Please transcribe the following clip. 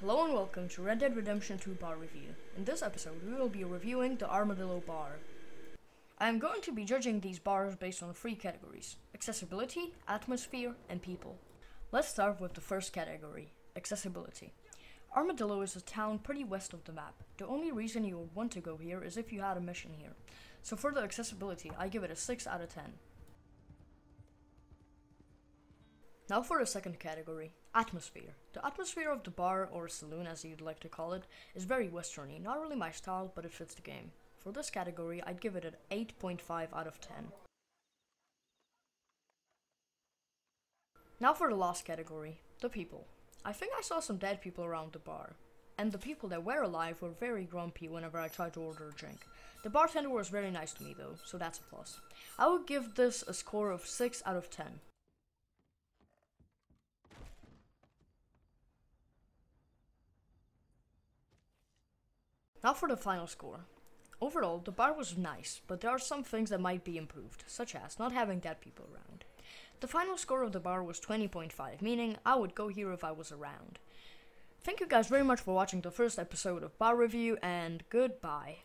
Hello and welcome to Red Dead Redemption 2 Bar Review. In this episode, we will be reviewing the Armadillo Bar. I am going to be judging these bars based on three categories accessibility, atmosphere, and people. Let's start with the first category accessibility. Armadillo is a town pretty west of the map. The only reason you would want to go here is if you had a mission here. So for the accessibility, I give it a 6 out of 10. Now for the second category, atmosphere. The atmosphere of the bar, or saloon as you'd like to call it, is very westerny. Not really my style, but it fits the game. For this category, I'd give it an 8.5 out of 10. Now for the last category, the people. I think I saw some dead people around the bar. And the people that were alive were very grumpy whenever I tried to order a drink. The bartender was very nice to me though, so that's a plus. I would give this a score of 6 out of 10. Now for the final score. Overall, the bar was nice, but there are some things that might be improved, such as not having dead people around. The final score of the bar was 20.5, meaning I would go here if I was around. Thank you guys very much for watching the first episode of Bar Review, and goodbye.